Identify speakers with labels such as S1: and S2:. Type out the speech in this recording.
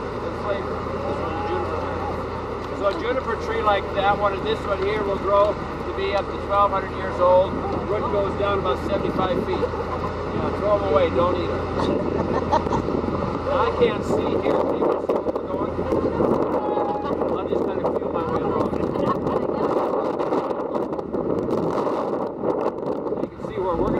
S1: the flavor juniper tree. So a juniper tree like that one and this one here will grow to be up to 1,200 years old. Root goes down about 75 feet. Yeah, throw them away, don't eat them. I can't see here. I'm just kind of my way. You can see where we're.